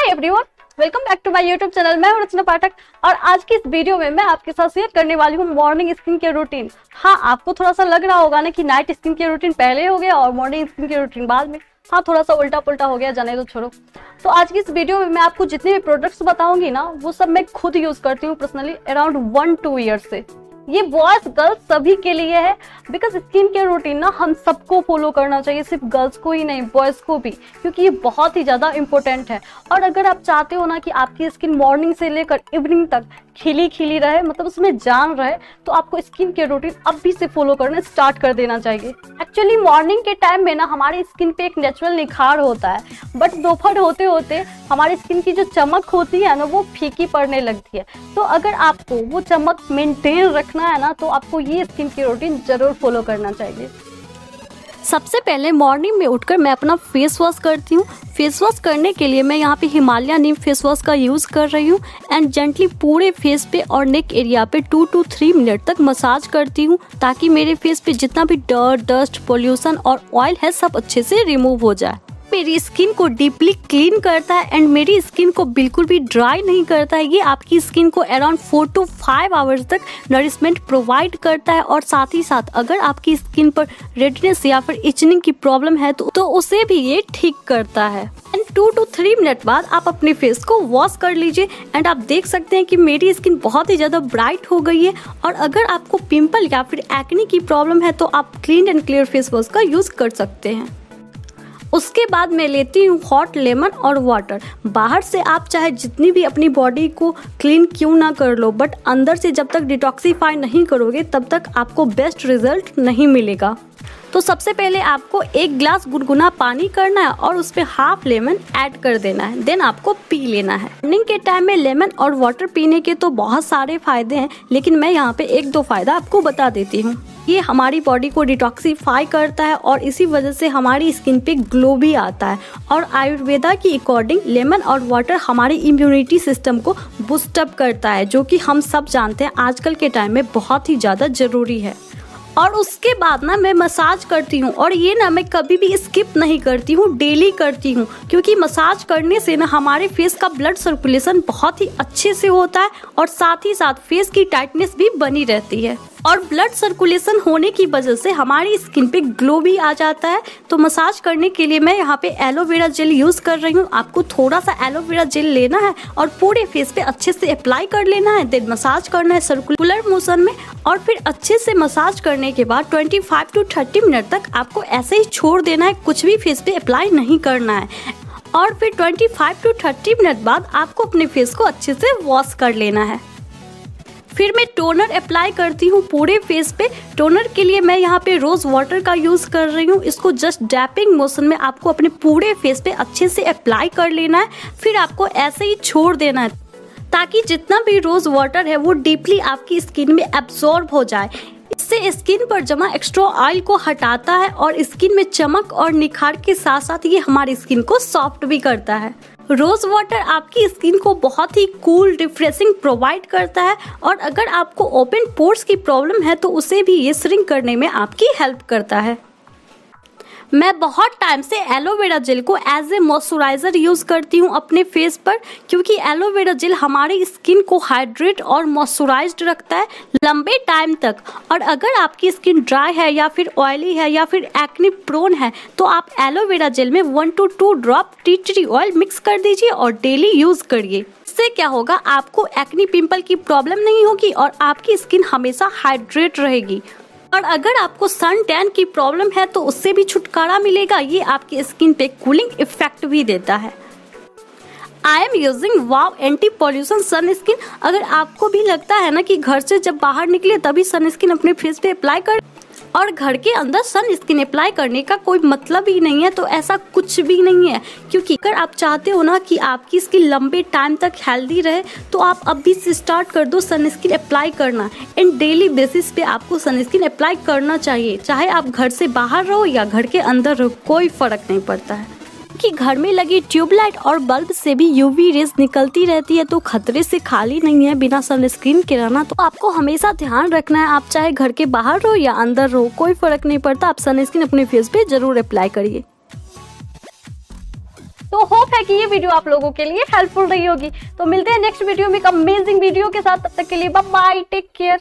Hi everyone welcome back to my YouTube channel मैं रचना पाठक और आज की इस वीडियो में मैं आपके साथ शेयर करने वाली हूँ मॉर्निंग स्किन केयर रूटीन हाँ आपको थोड़ा सा लग रहा होगा ना कि नाइट स्किन केयर रूटीन पहले हो गया और मॉर्निंग स्किन केयर रूटीन बाद में। हाँ थोड़ा सा उल्टा पुल्टा हो गया, जाने तो छोड़ो। तो आज की इस वीडियो में मैं आपको जितने भी प्रोडक्ट्स बताऊँगी ना, वो सब मैं खुद यूज़ करती हूँ personally around one two year से। ये बॉयज़ गर्ल्स सभी के लिए है। बिकॉज़ स्किन केयर रूटीन ना हम सबको फॉलो करना चाहिए, सिर्फ़ गर्ल्स को ही नहीं बॉयज़ को भी, क्योंकि ये बहुत ही ज़्यादा इंपॉर्टेंट है। और अगर आप चाहते हो ना कि आपकी स्किन मॉर्निंग से लेकर इवनिंग तक खिली खिली रहे मतलब उसमें जान रहे तो आपको स्किन केयर रूटीन अभी से फॉलो करना स्टार्ट कर देना चाहिए। एक्चुअली मॉर्निंग के टाइम में ना हमारी स्किन पे एक नेचुरल निखार होता है बट दोपहर होते होते हमारी स्किन की जो चमक होती है ना, वो फीकी पड़ने लगती है। तो अगर आपको वो चमक मेंटेन रखना है ना तो आपको ये स्किन केयर रूटीन ज़रूर फॉलो करना चाहिए। सबसे पहले मॉर्निंग में उठकर मैं अपना फेस वॉश करती हूँ। फेस वॉश करने के लिए मैं यहाँ पे हिमालय नीम फेस वॉश का यूज़ कर रही हूँ। एंड जेंटली पूरे फेस पे और नेक एरिया पे टू टू थ्री मिनट तक मसाज करती हूँ ताकि मेरे फेस पे जितना भी डर डस्ट पोल्यूशन और ऑयल है, सब अच्छे से रिमूव हो जाए। मेरी स्किन को डीपली क्लीन करता है एंड मेरी स्किन को बिल्कुल भी ड्राई नहीं करता है। ये आपकी स्किन को around four to five hours तक नरिशमेंट प्रोवाइड करता है और साथ ही साथ अगर आपकी स्किन पर रेडनेस या फिर इचनिंग की प्रॉब्लम है तो, तो उसे भी ये ठीक करता है। And two to three minute बाद आप अपने फेस को वॉश कर लीजिए एंड आप देख सकते हैं कि मेरी स्किन बहुत ही ज़्यादा ब्राइट हो गई है और अगर आपको पिंपल या फिर एक्ने की प्रॉब्लम है तो आप clean and clear face wash का यूज़ कर सकते हैं। उसके बाद मैं लेती हूँ हॉट लेमन और वाटर बाहर से आप चाहे जितनी भी अपनी बॉडी को क्लीन क्यों ना कर लो बट अंदर से जब तक डिटॉक्सीफाई नहीं करोगे, तब तक आपको बेस्ट रिज़ल्ट नहीं मिलेगा. तो सबसे पहले आपको एक ग्लास गुनगुना पानी करना है और उस पर हाफ़ लेमन ऐड कर देना है. देन आपको पी लेना है. मॉर्निंग के टाइम में लेमन और वाटर पीने के तो बहुत सारे फ़ायदे हैं, लेकिन मैं यहाँ पे एक दो फ़ायदा आपको बता देती हूँ. ये हमारी बॉडी को डिटॉक्सीफाई करता है और इसी वजह से हमारी स्किन पे ग्लो भी आता है। और आयुर्वेदा की अकॉर्डिंग लेमन और वाटर हमारी इम्यूनिटी सिस्टम को बूस्टअप करता है, जो कि हम सब जानते हैं आजकल के टाइम में बहुत ही ज़्यादा ज़रूरी है। और उसके बाद ना मैं मसाज करती हूँ और ये ना मैं कभी भी स्किप नहीं करती हूँ डेली करती हूँ, क्योंकि मसाज करने से ना हमारे फेस का ब्लड सर्कुलेशन बहुत ही अच्छे से होता है और साथ ही साथ फेस की टाइटनेस भी बनी रहती है। और ब्लड सर्कुलेशन होने की वजह से हमारी स्किन पे ग्लो भी आ जाता है। तो मसाज करने के लिए मैं यहाँ पे एलोवेरा जेल यूज़ कर रही हूँ। आपको थोड़ा सा एलोवेरा जेल लेना है और पूरे फेस पे अच्छे से अप्लाई कर लेना है। देन मसाज करना है सर्कुलर मोशन में और फिर अच्छे से मसाज करने के बाद 25 टू 30 मिनट तक आपको ऐसे ही छोड़ देना है। कुछ भी फेस पे अप्लाई नहीं करना है। और फिर 25 टू 30 मिनट बाद आपको अपने फेस को अच्छे से वॉश कर लेना है। फिर मैं टोनर अप्लाई करती हूँ पूरे फेस पे। टोनर के लिए मैं यहाँ पे रोज वाटर का यूज़ कर रही हूँ। इसको जस्ट डैपिंग मोशन में आपको अपने पूरे फेस पे अच्छे से अप्लाई कर लेना है। फिर आपको ऐसे ही छोड़ देना है। ताकि जितना भी रोज वाटर है वो डीपली आपकी स्किन में एब्जॉर्ब हो जाए। इससे स्किन पर जमा एक्स्ट्रा ऑयल को हटाता है और स्किन में चमक और निखार के साथ साथ ये हमारी स्किन को सॉफ्ट भी करता है। रोज वाटर आपकी स्किन को बहुत ही कूल रिफ्रेशिंग प्रोवाइड करता है और अगर आपको ओपन पोर्स की प्रॉब्लम है तो उसे भी ये श्रिंक करने में आपकी हेल्प करता है। मैं बहुत टाइम से एलोवेरा जेल को एज ए मॉइस्चराइजर यूज़ करती हूँ अपने फेस पर, क्योंकि एलोवेरा जेल हमारी स्किन को हाइड्रेट और मॉइस्चराइज्ड रखता है लंबे टाइम तक। और अगर आपकी स्किन ड्राई है या फिर ऑयली है या फिर एक्ने प्रोन है तो आप एलोवेरा जेल में one to two drop tea tree oil mix कर दीजिए और डेली यूज़ करिए। इससे क्या होगा, आपको एक्नी पिंपल की प्रॉब्लम नहीं होगी और आपकी स्किन हमेशा हाइड्रेट रहेगी। और अगर आपको सन टैन की प्रॉब्लम है तो उससे भी छुटकारा मिलेगा। ये आपकी स्किन पे कूलिंग इफ़ेक्ट भी देता है। I am using wow anti pollution sunscreen अगर आपको भी लगता है ना कि घर से जब बाहर निकले, तभी सन स्किन अपने फेस पे अप्लाई कर और घर के अंदर सन अप्लाई करने का कोई मतलब ही नहीं है तो ऐसा कुछ भी नहीं है। क्योंकि अगर आप चाहते हो ना कि आपकी स्किन लंबे टाइम तक हेल्दी रहे तो आप अभी से स्टार्ट कर दो सनस्क्रीन अप्लाई करना। एंड डेली बेसिस पे आपको सनस्क्रीन अप्लाई करना चाहिए। चाहे आप घर से बाहर रहो या घर के अंदर रहो, कोई फ़र्क नहीं पड़ता है। कि घर में लगी ट्यूबलाइट और बल्ब से भी यूवी रेस निकलती रहती है तो खतरे से खाली नहीं है बिना सनस्क्रीन के रहना तो आपको हमेशा ध्यान रखना है, आप चाहे घर के बाहर रहो या अंदर रहो कोई फ़र्क नहीं पड़ता, आप सनस्क्रीन अपने फेस पे ज़रूर अप्लाई करिए। तो होप है कि ये वीडियो आप लोगों के लिए हेल्पफुल रही होगी। तो मिलते हैं नेक्स्ट वीडियो में एक अमेजिंग वीडियो के साथ, तब तक के लिए बाय टेक केयर